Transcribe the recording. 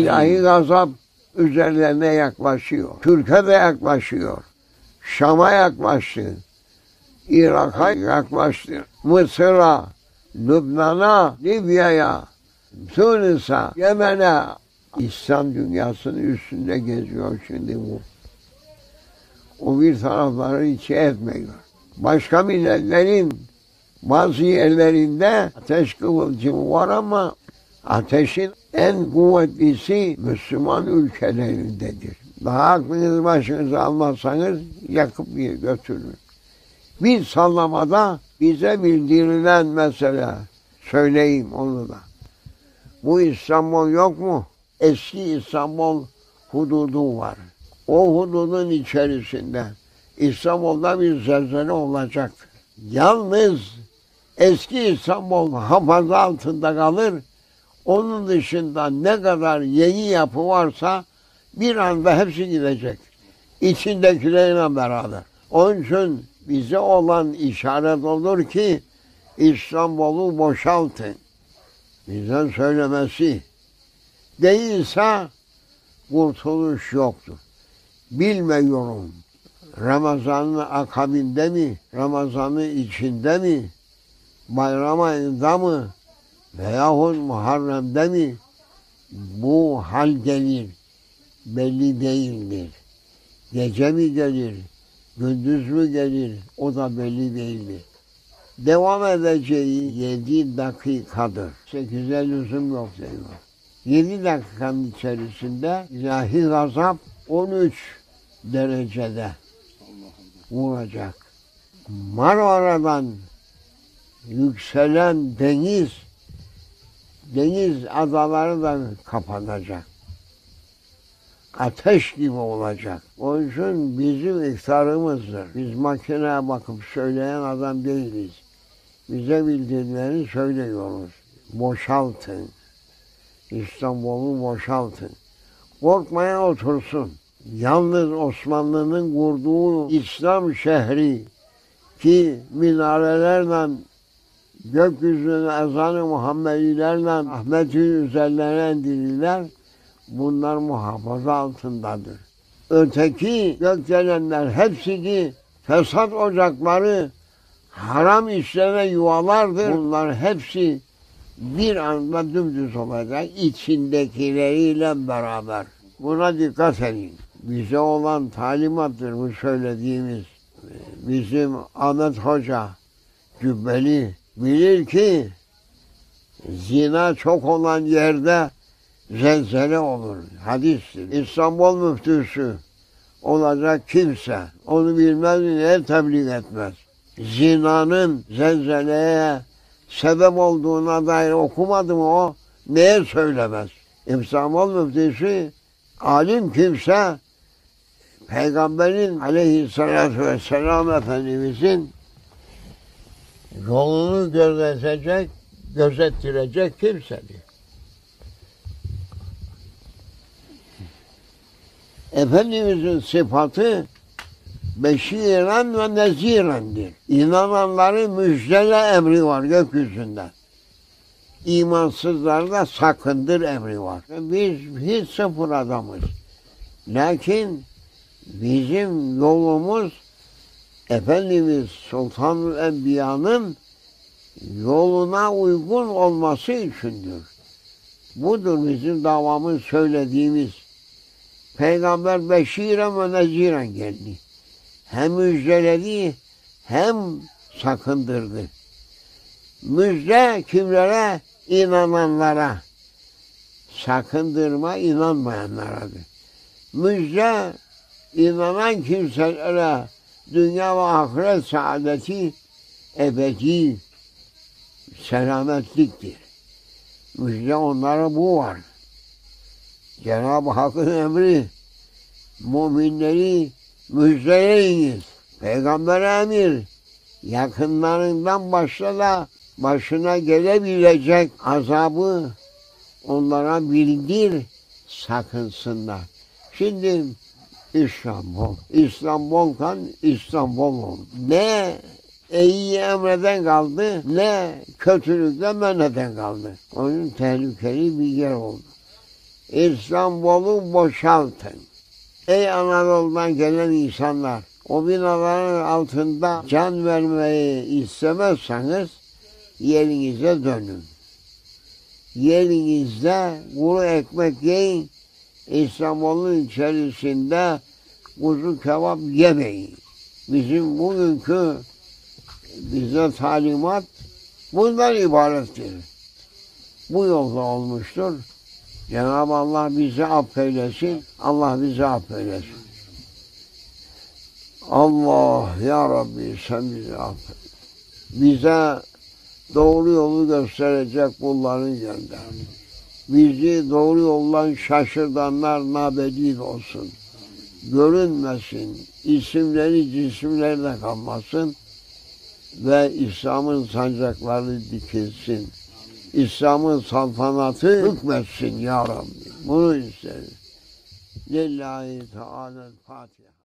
İlahi gazap üzerlerine yaklaşıyor. Türkiye de yaklaşıyor. Şam'a yaklaştı. Irak'a yaklaştı. Mısır'a, Lübnan'a, Libya'ya, Tunus'a, Yemen'e İslam dünyasının üstünde geziyor şimdi bu. O bir tarafları içi etmiyor. Başka milletlerin bazı yerlerinde ateş kıvılcımı var ama ateşin en kuvvetlisi Müslüman ülkelerindedir. Daha aklınızı başınıza almazsanız yakıp götürür. Bir sallamada bize bildirilen mesele, söyleyeyim onu da. Bu İstanbul yok mu? Eski İstanbul hududu var. O hududun içerisinde İstanbul'da bir zelzele olacak. Yalnız eski İstanbul hafaza altında kalır. Onun dışında ne kadar yeni yapı varsa bir anda hepsi gidecek. İçindekilerle beraber. Onun için bize olan işaret olur ki İstanbul'u boşaltın. Bizden söylemesi. Değilse kurtuluş yoktur. Bilmiyorum. Ramazan'ın akabinde mi, Ramazan'ın içinde mi, bayram ayında mı veyahut Muharrem'de mi bu hal gelir belli değildir. Gece mi gelir, gündüz mü gelir o da belli değildir. Devam edeceği yedi dakikadır. Sekize lüzum yok diyor. Yedi dakikanın içerisinde ilahi gazap 13 derecede vuracak. Marmara'dan yükselen deniz, deniz adaları da kapanacak. Ateş gibi olacak. Onun için bizim iftarımızdır. Biz makineye bakıp söyleyen adam değiliz. Bize bildirileni söylüyoruz. Boşaltın. İstanbul'u boşaltın. Korkmaya otursun. Yalnız Osmanlı'nın kurduğu İslam şehri ki minarelerle gökyüzüne ezanı Muhammedilerle Ahmet'in üzerlerine indirirler. Bunlar muhafaza altındadır. Öteki gökdelenler hepsi ki fesat ocakları haram işleme yuvalardır. Bunlar hepsi bir anda dümdüz olacak içindekileriyle beraber. Buna dikkat edin. Bize olan talimattır bu söylediğimiz. Bizim Ahmet Hoca Cübbeli bilir ki zina çok olan yerde zelzele olur. Hadistir. İstanbul müftüsü olacak kimse onu bilmez niye tebliğ etmez. Zinanın zelzeleye sebep olduğuna dair okumadı mı o? Neye söylemez? İstanbul müftüsü alim kimse Peygamberin aleyhissalatü vesselam Efendimizin yolunu gözetecek, gözettirecek kimsedir. Efendimizin sıfatı beşiren ve nezirendir. İnananları müjdele emri var gökyüzünde. İmansızlarda sakındır emri var. Biz hiç sıfır adamız. Lakin bizim yolumuz Efendimiz Sultanül Enbiya'nın yoluna uygun olması içindir. Budur bizim davamız söylediğimiz. Peygamber beşiren ve neziren geldi. Hem müjdeledi hem sakındırdı. Müjde kimlere? inananlara. Sakındırma inanmayanlaradır. Müjde inanan kimselere dünya ve ahiret saadeti ebedi selametliktir. Müjde onlara bu var. Cenab-ı Hakk'ın emri müminleri müjdeleyiniz. Peygamber emir yakınlarından başla da başına gelebilecek azabı onlara bildir sakınsınlar. Şimdi İstanbul, İstanbul'dan İstanbul oldu. Ne iyi emreden kaldı ne kötülükten menheden kaldı. Onun tehlikeli bir yer oldu. İstanbul'u boşaltın. Ey Anadolu'dan gelen insanlar, o binaların altında can vermeyi istemezseniz yerinize dönün. Yerinizde kuru ekmek yiyin. İstanbul'un içerisinde kuzu kebap yemeyin. Bizim bugünkü bize talimat bundan ibarettir. Bu yolda olmuştur. Cenab-ı Allah bizi affeylesin. Allah bizi affeylesin. Allah ya Rabbi sen bizi affet. Bize doğru yolu gösterecek kulların gönder. Bizi doğru yoldan şaşırdanlar nabedil olsun. Görünmesin. isimleri cisimlerde kalmasın. Ve İslam'ın sancakları dikilsin. İslam'ın saltanatı hükmetsin ya Rabbi. Bunu isteriz. Lillahi Teala Fatiha.